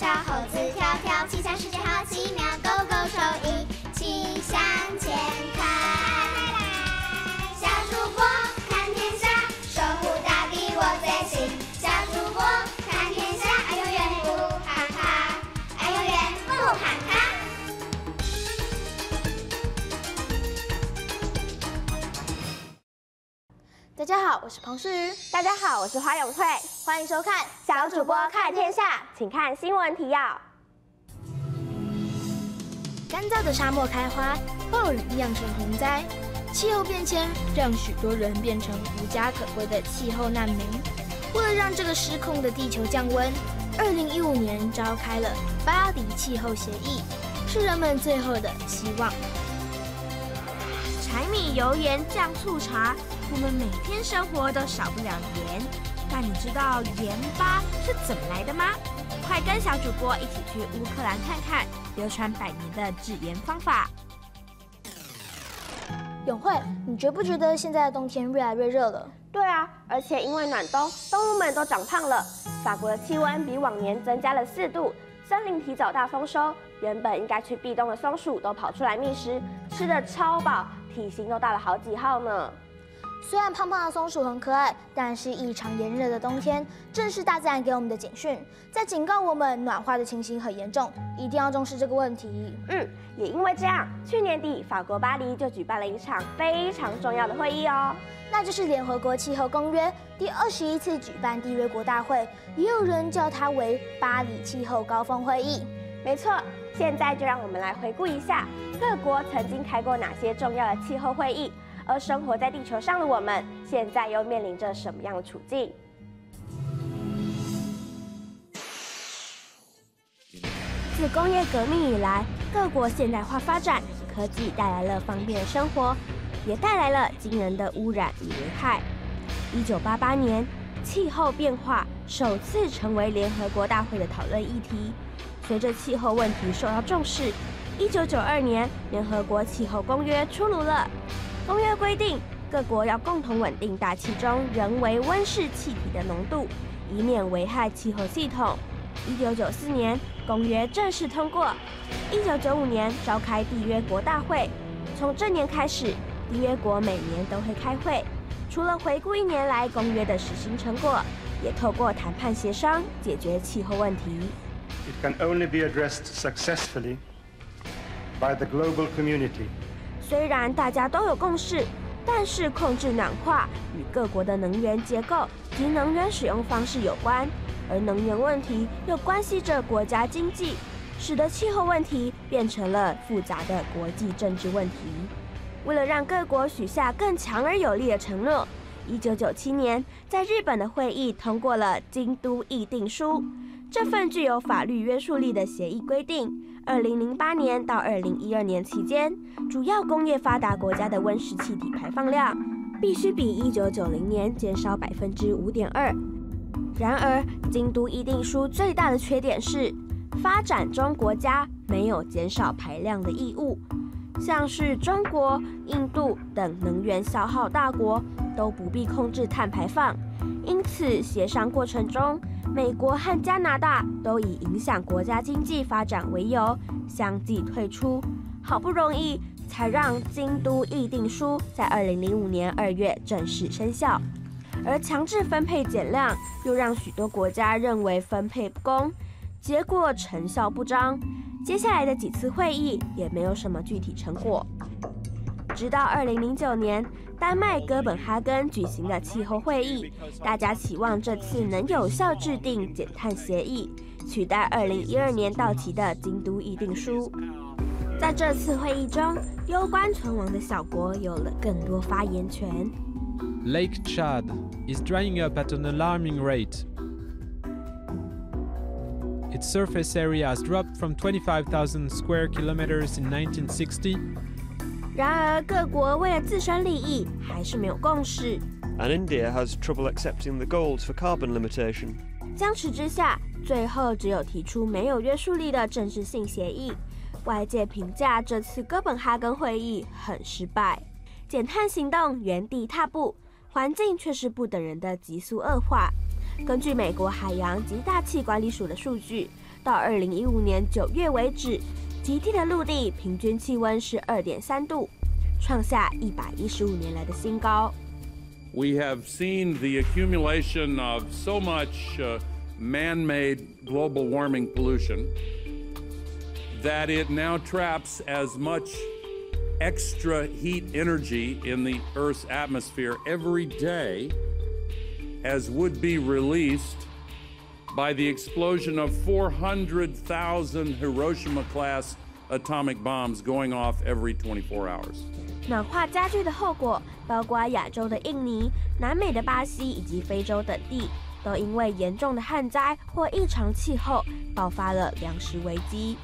小猴子跳跳，气象世界好奇妙勾勾手一起向前看。小主播看天下，守护大地我最心。小主播看天下，哎呦远不喊卡，哎呦远不喊卡。大家好，我是彭世瑜，大家好，我是花永慧，欢迎收看小主播看天下，请看新闻提要。干燥的沙漠开花，暴雨酿成洪灾，气候变迁让许多人变成无家可归的气候难民。为了让这个失控的地球降温，二零一五年召开了巴黎气候协议，是人们最后的希望。柴米油盐酱醋茶，我们每天生活都少不了盐。但你知道盐巴是怎么来的吗？快跟小主播一起去乌克兰看看流传百年的制盐方法。永慧，你觉不觉得现在的冬天越来越热了？对啊，而且因为暖冬，动物们都长胖了。法国的气温比往年增加了四度，森林提早大丰收，原本应该去避冬的松鼠都跑出来觅食，吃的超饱，体型都大了好几号呢。虽然胖胖的松鼠很可爱，但是异常炎热的冬天正是大自然给我们的警讯，在警告我们暖化的情形很严重，一定要重视这个问题。嗯，也因为这样，去年底法国巴黎就举办了一场非常重要的会议哦，那就是联合国气候公约第二十一次举办缔约国大会，也有人叫它为巴黎气候高峰会议。没错，现在就让我们来回顾一下各国曾经开过哪些重要的气候会议。而生活在地球上的我们，现在又面临着什么样的处境？自工业革命以来，各国现代化发展，科技带来了方便的生活，也带来了惊人的污染与危害。一九八八年，气候变化首次成为联合国大会的讨论议题。随着气候问题受到重视，一九九二年，联合国气候公约出炉了。公约规定，各国要共同稳定大气中人为温室气体的浓度，以免危害气候系统。一九九四年，公约正式通过。一九九五年召开缔约国大会，从这年开始，缔约国每年都会开会，除了回顾一年来公约的实行成果，也透过谈判协商解决气候问题。Can only be addressed successfully by the global community. 虽然大家都有共识，但是控制暖化与各国的能源结构及能源使用方式有关，而能源问题又关系着国家经济，使得气候问题变成了复杂的国际政治问题。为了让各国许下更强而有力的承诺，一九九七年在日本的会议通过了《京都议定书》，这份具有法律约束力的协议规定。二零零八年到二零一二年期间，主要工业发达国家的温室气体排放量必须比一九九零年减少百分之五点二。然而，京都议定书最大的缺点是，发展中国家没有减少排量的义务，像是中国、印度等能源消耗大国都不必控制碳排放。因此，协商过程中，美国和加拿大都以影响国家经济发展为由，相继退出。好不容易才让京都议定书在二零零五年二月正式生效，而强制分配减量又让许多国家认为分配不公，结果成效不彰。接下来的几次会议也没有什么具体成果。直到二零零九年，丹麦哥本哈根举行的气候会议，大家期望这次能有效制定减碳协议，取代二零一二年到期的京都议定书。在这次会议中，攸关存亡的小国有了更多发言权。Lake Chad is drying up at an alarming rate. Its surface area has dropped from 25,000 square kilometers in 1960 然而，各国为了自身利益，还是没有共识。And India has trouble accepting the goals for carbon limitation. 僵持之下，最后只有提出没有约束力的政治性协议。外界评价这次哥本哈根会议很失败，减碳行动原地踏步，环境却是不等人的急速恶化。根据美国海洋及大气管理署的数据，到二零一五年九月为止，极地的陆地平均气温是二点三度，创下一百一十五年来的新高。We have seen the accumulation of so much uh, man made global warming pollution that it now traps as much extra heat energy in the Earth's atmosphere every day as would be released by the explosion of 400,000 Hiroshima class atomic bombs going off every 24 hours. 暖化加剧的后果，包括亚洲的印尼、南美的巴西以及非洲等地，都因为严重的旱灾或异常气候，爆发了粮食危机。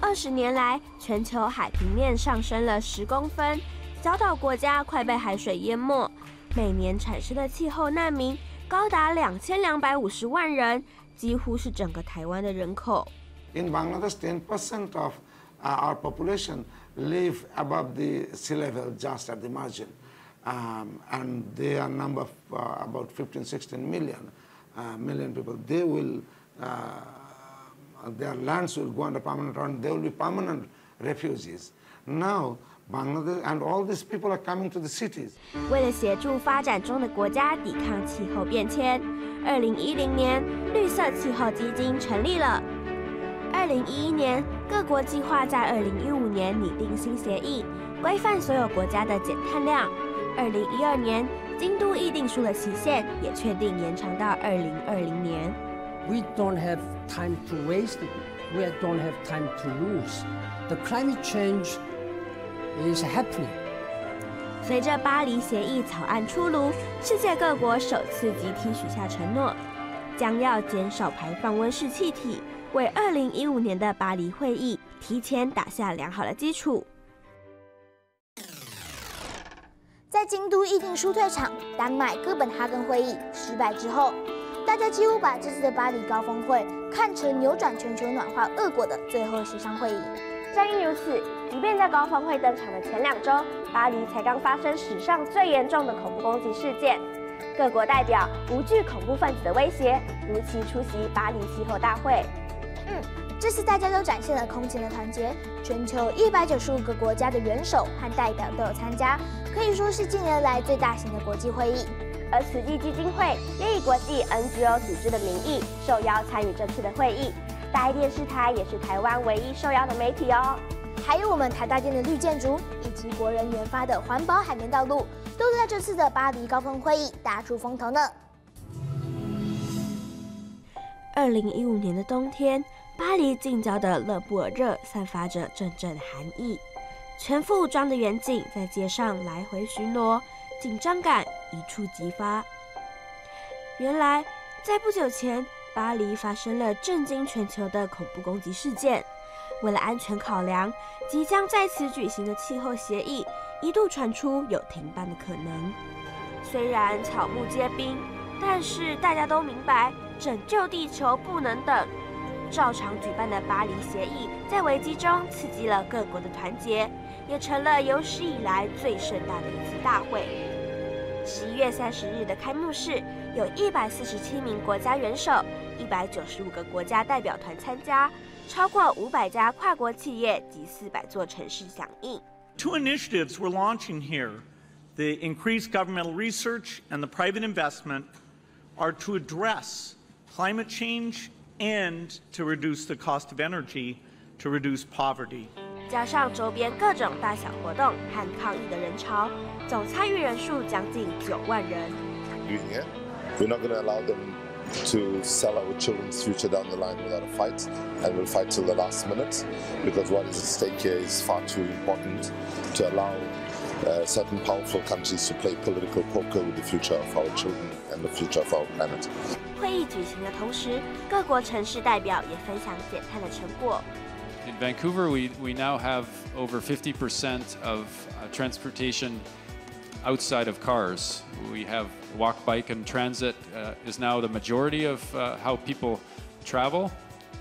二十年来，全球海平面上升了十公分，小岛国家快被海水淹没。每年产生的气候难民高达两千两百五十万人，几乎是整个台湾的人口。In Bangladesh, 10% of our population live above the sea level, just at the margin, um, and they are number of, uh, about 15, 16 million uh, million people. They will, uh, their lands will go under permanent, and they will be permanent refugees. Now. Bangladesh and all these people are coming to the cities. 为了协助发展中的国家抵抗气候变迁，二零一零年绿色气候基金成立了。 二零一一年，各国计划在二零一五年拟定新协议，规范所有国家的减碳量。二零一二年，京都议定书的期限也确定延长到二零二零年。We don't have time to waste. We don't have time to lose. The climate change. is happening. 随着巴黎协议草案出炉，世界各国首次集体许下承诺，将要减少排放温室气体，为二零一五年的巴黎会议提前打下良好的基础。在京都议定书退场、丹麦哥本哈根会议失败之后，大家几乎把这次的巴黎高峰会看成扭转全球暖化恶果的最后协商会议。正因如此，即便在高峰会登场的前两周，巴黎才刚发生史上最严重的恐怖攻击事件，各国代表无惧恐怖分子的威胁，如期出席巴黎气候大会。嗯，这次大家都展现了空前的团结，全球一百九十五个国家的元首和代表都有参加，可以说是近年来最大型的国际会议。而慈济基金会也以国际 NGO 组织的名义受邀参与这次的会议。大爱电视台也是台湾唯一受邀的媒体哦。还有我们台大建的绿建筑，以及国人研发的环保海绵道路，都在这次的巴黎高峰会议打出风头呢。二零一五年的冬天，巴黎近郊的勒布尔热散发着阵阵寒意，全副武装的远警在街上来回巡逻，紧张感一触即发。原来，在不久前。巴黎发生了震惊全球的恐怖攻击事件。为了安全考量，即将在此举行的气候协议一度传出有停办的可能。虽然草木皆兵，但是大家都明白，拯救地球不能等。照常举办的巴黎协议，在危机中刺激了各国的团结，也成了有史以来最盛大的一次大会。十一月三十日的开幕式，有一百四十七名国家元首。一百九十五个国家代表团参加，超过五百家跨国企业及四百座城市响应。Two initiatives we're launching here: the increased governmental research and the private investment are to address climate change and to reduce the cost of energy to reduce poverty. 加上周边各种大小活动和抗议的人潮，总参与人数将近九万人。We're not going to allow them to sell our children's future down the line without a fight, and we'll fight till the last minute because what is at stake here is far too important to allow uh, certain powerful countries to play political poker with the future of our children and the future of our planet. 会议举行的同时，各国城市代表也分享减碳的成果。In Vancouver, we, we now have over 50% of uh, transportation outside of cars. We have walk, bike, and transit uh, is now the majority of uh, how people travel.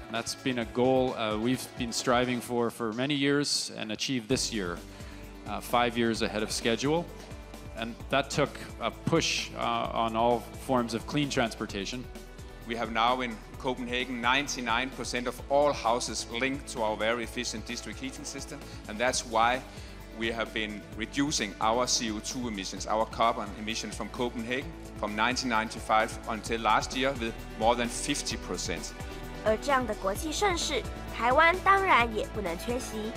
And that's been a goal uh, we've been striving for for many years and achieved this year, uh, five years ahead of schedule. And that took a push uh, on all forms of clean transportation. We have now in Copenhagen 99% of all houses linked to our very efficient district heating system, and that's why we have been reducing our CO2 emissions, our carbon emissions from Copenhagen from 1995 until last year with more than 50%. 而这样的国际盛事，台湾当然也不能缺席。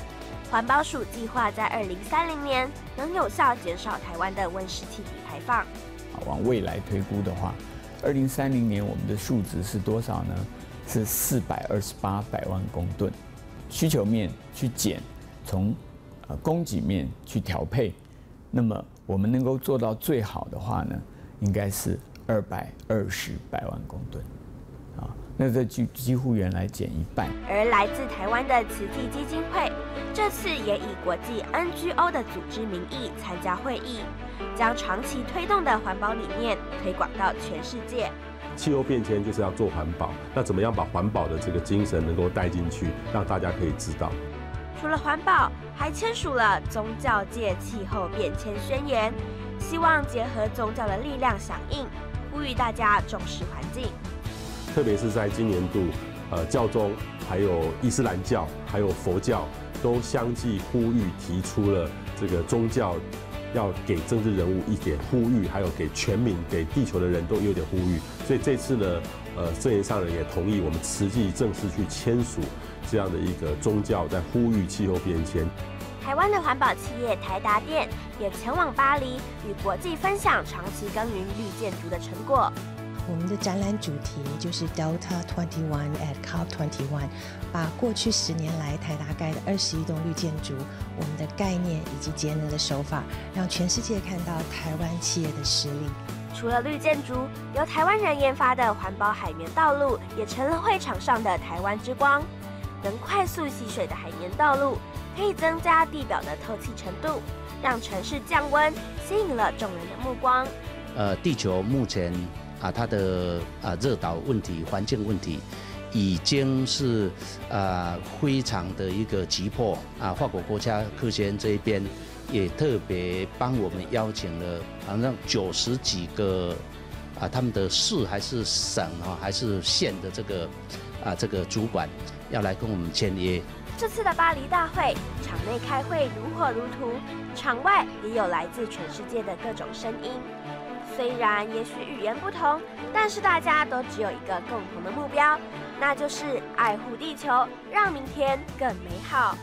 环保署计划在二零三零年能有效减少台湾的温室气体排放。往未来推估的话，二零三零年我们的数值是多少呢？是四百二十八百万公吨。需求面去减，从呃供给面去调配，那么我们能够做到最好的话呢，应该是二百二十百万公吨。那这几几乎原来减一半。而来自台湾的慈济基金会，这次也以国际 NGO 的组织名义参加会议，将长期推动的环保理念推广到全世界。气候变迁就是要做环保，那怎么样把环保的这个精神能够带进去，让大家可以知道？除了环保，还签署了宗教界气候变迁宣言，希望结合宗教的力量响应，呼吁大家重视环境。特别是在今年度，呃，教宗、还有伊斯兰教、还有佛教都相继呼吁提出了这个宗教要给政治人物一点呼吁，还有给全民、给地球的人都有点呼吁。所以这次呢，呃，圣言上人也同意我们慈济正式去签署这样的一个宗教在呼吁气候变迁。台湾的环保企业台达电也前往巴黎，与国际分享长期耕耘绿建筑的成果。我们的展览主题就是 Delta Twenty One at COP Twenty One，把过去十年来台达盖的二十一栋绿建筑，我们的概念以及节能的手法，让全世界看到台湾企业的实力。除了绿建筑，由台湾人研发的环保海绵道路也成了会场上的台湾之光。能快速吸水的海绵道路，可以增加地表的透气程度，让城市降温，吸引了众人的目光。呃，地球目前。啊，它的啊热岛问题、环境问题，已经是啊非常的一个急迫啊。法国国家科学院这一边也特别帮我们邀请了，好像九十几个啊他们的市还是省啊还是县的这个啊这个主管要来跟我们签约。这次的巴黎大会，场内开会如火如荼，场外也有来自全世界的各种声音。虽然也许语言不同，但是大家都只有一个共同的目标，那就是爱护地球，让明天更美好。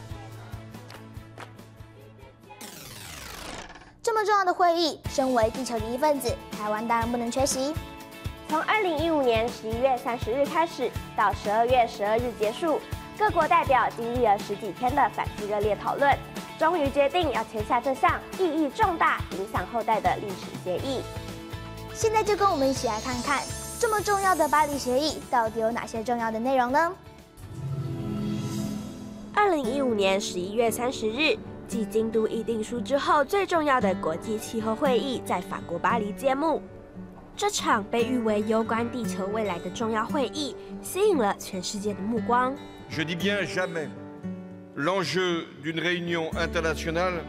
这么重要的会议，身为地球的一份子，台湾当然不能缺席。从二零一五年十一月三十日开始，到十二月十二日结束，各国代表经历了十几天的反复热烈讨论，终于决定要签下这项意义重大、影响后代的历史协议。现在就跟我们一起来看看，这么重要的巴黎协议到底有哪些重要的内容呢？二零一五年十一月三十日，继京都议定书之后，最重要的国际气候会议在法国巴黎揭幕。这场被誉为攸关地球未来的重要会议，吸引了全世界的目光。Je dis bien jamais, l'enjeu d'une réunion internationale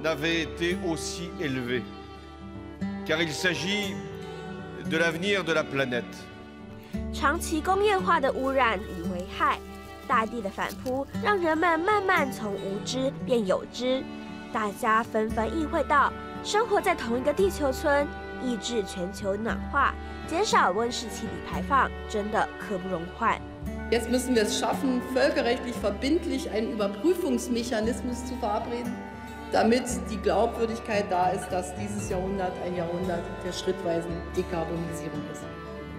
n'avait été aussi élevé, car il s'agit de l'avenir de la planète。长期工业化的污染与危害，大地的反扑，让人们慢慢从无知变有知。大家纷纷意会到，生活在同一个地球村，抑制全球暖化，减少温室气体排放，真的刻不容缓。Jetzt müssen wir es schaffen, völkerrechtlich verbindlich einen Überprüfungsmechanismus zu verabreden. damit die Glaubwürdigkeit da ist, dass dieses Jahrhundert ein Jahrhundert der schrittweisen Dekarbonisierung ist.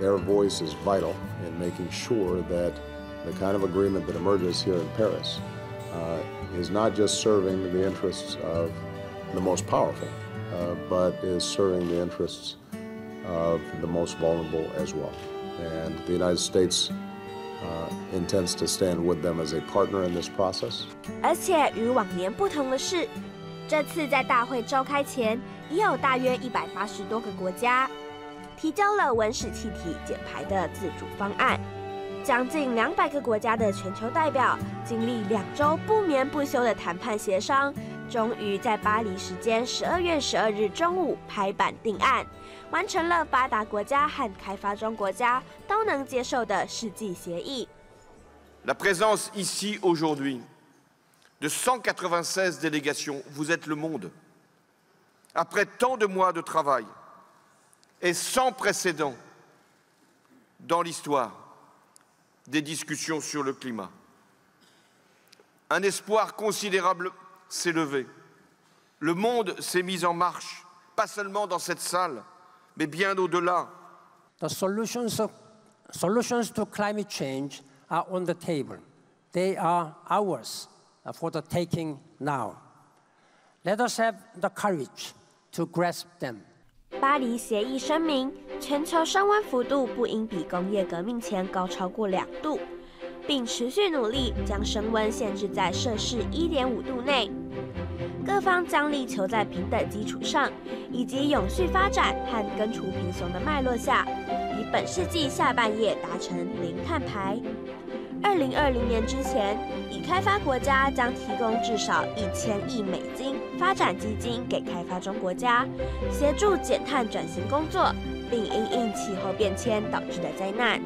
Their voice is vital in making sure that the kind of agreement that emerges here in Paris uh, is not just serving the interests of the most powerful, uh, but is serving the interests of the most vulnerable as well. And the United States uh, intends to stand with them as a partner in this process. 而且与往年不同的是， 这次在大会召开前，已有大约一百八十多个国家提交了温室气体减排的自主方案。将近两百个国家的全球代表经历两周不眠不休的谈判协商，终于在巴黎时间十二月十二日中午拍板定案，完成了发达国家和开发中国家都能接受的世纪协议。De 196 délégations, vous êtes le monde. Après tant de mois de travail et sans précédent dans l'histoire des discussions sur le climat, un espoir considérable s'est levé. Le monde s'est mis en marche, pas seulement dans cette salle, mais bien au-delà. The solutions, to climate change are table. They are ours for the taking now. Let us have the courage to grasp them. 巴黎协议声明，全球升温幅度不应比工业革命前高超过两度，并持续努力将升温限制在摄氏一点五度内。各方将力求在平等基础上，以及永续发展和根除贫穷的脉络下，以本世纪下半叶达成零碳排。二零二零年之前，已开发国家将提供至少一千亿美金发展基金给开发中国家，协助减碳转型工作，并因应气候变迁导致的灾难。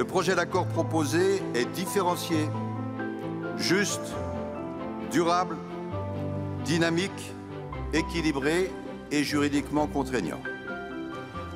Le projet d'accord proposé est différencié, juste, durable, dynamique, équilibré et juridiquement contraignant.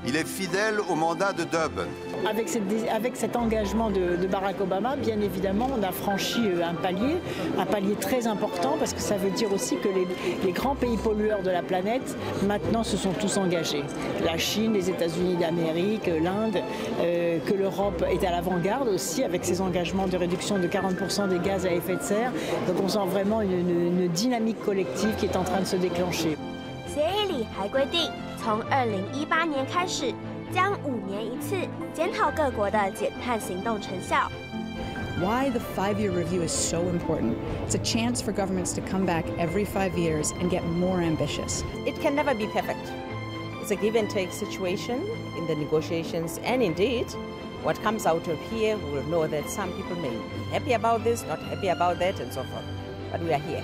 Il est fidèle au mandat de Durban. Avec, cette, avec cet engagement de, de, Barack Obama, bien évidemment, on a franchi euh, un palier, un palier très important parce que ça veut dire aussi que les, les grands pays pollueurs de la planète maintenant se sont tous engagés. La Chine, les États-Unis d'Amérique, l'Inde, euh, que l'Europe est à l'avant-garde aussi avec ses engagements de réduction de 40% des gaz à effet de serre. Donc on sent vraiment une, une, une dynamique collective qui est en train de se déclencher. 协议里还规定，从二零一八年开始，将五年一次检讨各国的减碳行动成效。 Why the five year review is so important. It's a chance for governments to come back every five years and get more ambitious. It can never be perfect. It's a give and take situation in the negotiations, and indeed, what comes out of here, we will know that some people may be happy about this, not happy about that, and so forth. But we are here.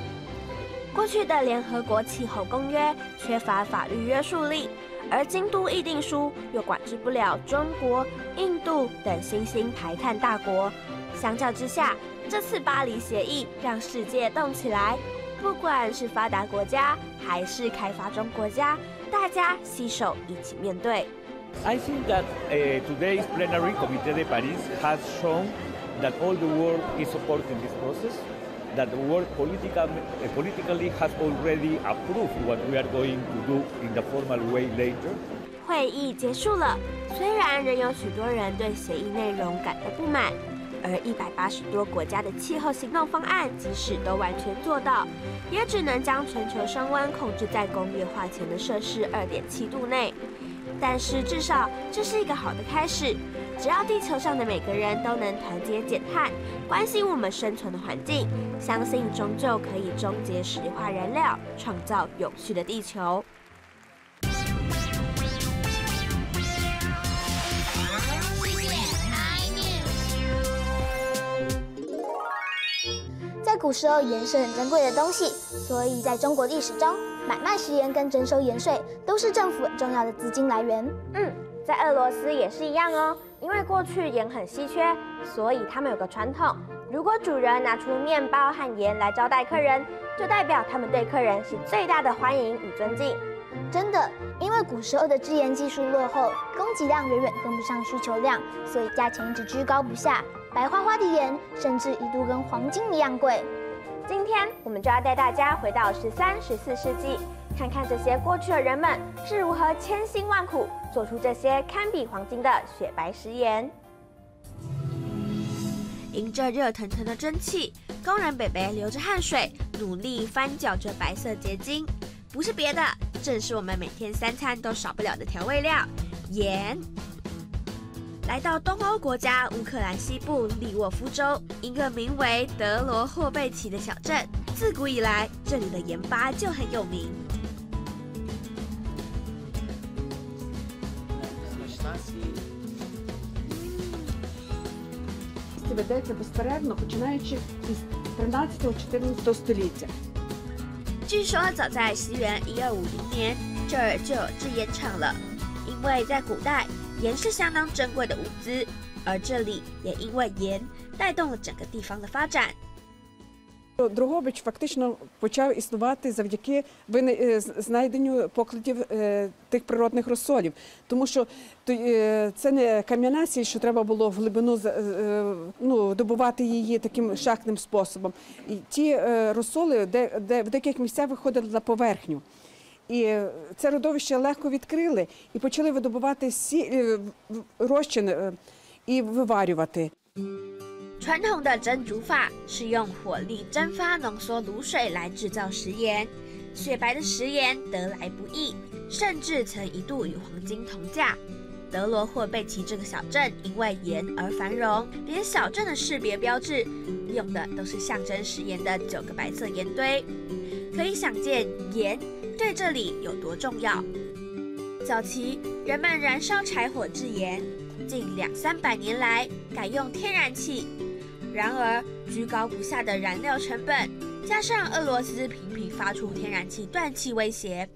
过去的联合国气候公约缺乏法律约束力，而京都议定书又管制不了中国、印度等新兴排碳大国。相较之下，这次巴黎协议让世界动起来，不管是发达国家还是开发中国家，大家携手一起面对。I think that uh, today's plenary Comité de Paris has shown that all the world is supporting this process. That the world political, uh, politically has already approved what we are going to do in the formal way later. 会议结束了，虽然仍有许多人对协议内容感到不满，而一百八十多国家的气候行动方案，即使都完全做到，也只能将全球升温控制在工业化前的摄氏二点七度内。但是至少这是一个好的开始。只要地球上的每个人都能团结减碳，关心我们生存的环境，相信终究可以终结石化燃料，创造永续的地球。在古时候，盐是很珍贵的东西，所以在中国历史中，买卖食盐跟征收盐税都是政府很重要的资金来源。嗯，在俄罗斯也是一样哦。因为过去盐很稀缺，所以他们有个传统：如果主人拿出面包和盐来招待客人，就代表他们对客人是最大的欢迎与尊敬。真的，因为古时候的制盐技术落后，供给量远远跟不上需求量，所以价钱一直居高不下。白花花的盐甚至一度跟黄金一样贵。今天我们就要带大家回到十三、十四世纪，看看这些过去的人们是如何千辛万苦做出这些堪比黄金的雪白食盐。迎着热腾腾的蒸汽，工人北北流着汗水，努力翻搅着白色结晶。不是别的，正是我们每天三餐都少不了的调味料——盐。来到东欧国家乌克兰西部利沃夫州一个名为德罗霍贝奇的小镇，自古以来这里的盐巴就很有名。ведеться безперервно, починаючи із 13-14 століття. 据说早在西元一二五零年，这儿就有制盐厂了。因为在古代，盐是相当珍贵的物资，而这里也因为盐带动了整个地方的发展。 Дрогобич фактично почав існувати завдяки знайденню покладів тих природних розсолів, тому що це не кам'яна сіль, що треба було в глибину ну, добувати її таким шахтним способом. І ті розсоли, де, де в деяких місцях виходили на поверхню. І це родовище легко відкрили і почали видобувати сі розчин і виварювати. 传统的蒸煮法是用火力蒸发浓缩卤水来制造食盐，雪白的食盐得来不易，甚至曾一度与黄金同价。德罗霍贝奇这个小镇因为盐而繁荣，连小镇的识别标志用的都是象征食盐的九个白色盐堆，可以想见盐对这里有多重要。早期人们燃烧柴火制盐，近两三百年来改用天然气。然而，居高不下的燃料成本，加上俄罗斯频频发出天然气断气威胁，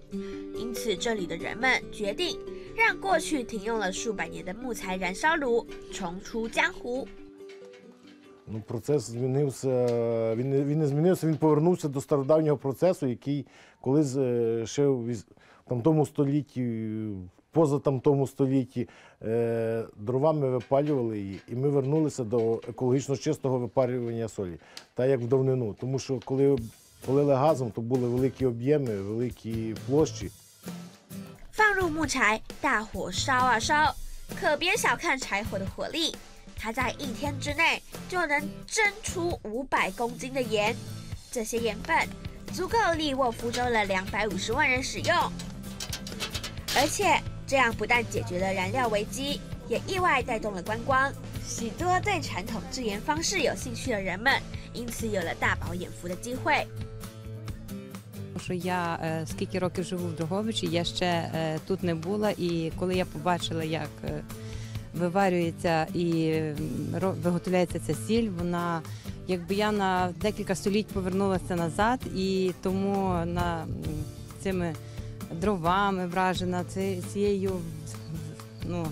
因此这里的人们决定让过去停用了数百年的木材燃烧炉重出江湖。Ну, процес змінився. Він він не змінився. Він повернувся до стародавнього процесу, який колись ще в там тому столітті поза там тому столітті е, дровами випалювали її, і ми вернулися до екологічно чистого випарювання солі, так як в давнину. Тому що коли полили газом, то були великі об'єми, великі площі. 放入木柴，大火烧啊烧，可别小看柴火的火力，它在一天之内就能蒸出五百公斤的盐。这些盐分足够利沃夫州的两百五十万人使用，而且 这样不但解决了燃料危机，也意外带动了观光。许多对传统制盐方式有兴趣的人们，因此有了大饱眼福的机会。Що я скільки років живу в Дрогобичі, я ще тут не була, і коли я побачила, як виварюється і виготовляється ця сіль, вона якби я на декілька століть повернулася назад, і тому на цими drovami вражена цією ну。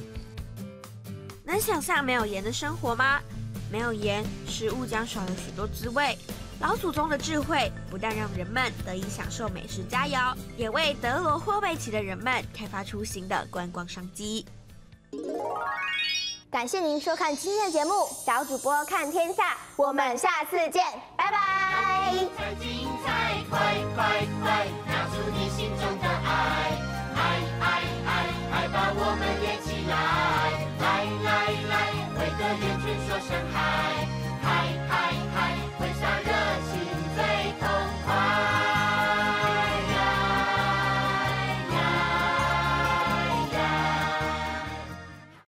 能想象没有盐的生活吗？没有盐，食物将少了许多滋味。老祖宗的智慧不但让人们得以享受美食佳肴，也为德罗霍贝奇的人们开发出新的观光商机。感谢您收看今天的节目，小主播看天下，我们下次见，拜拜。精彩精彩，快快快， 我们也